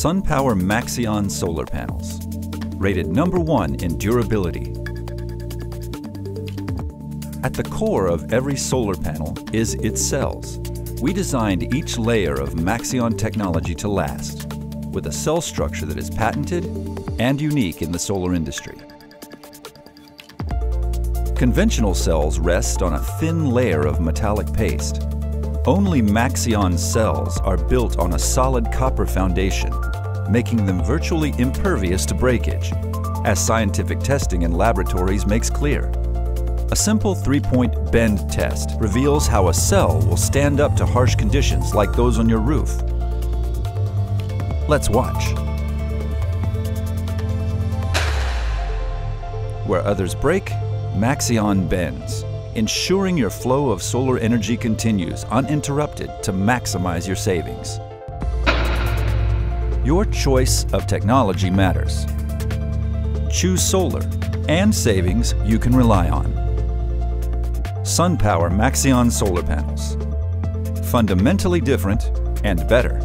SunPower Maxeon solar panels. Rated number one in durability. At the core of every solar panel is its cells. We designed each layer of Maxeon technology to last, with a cell structure that is patented and unique in the solar industry. Conventional cells rest on a thin layer of metallic paste. Only Maxeon cells are built on a solid copper foundation, making them virtually impervious to breakage, as scientific testing in laboratories makes clear. A simple three-point bend test reveals how a cell will stand up to harsh conditions like those on your roof. Let's watch. Where others break, Maxeon bends, ensuring your flow of solar energy continues uninterrupted to maximize your savings. Your choice of technology matters. Choose solar and savings you can rely on. SunPower Maxeon solar panels. Fundamentally different and better.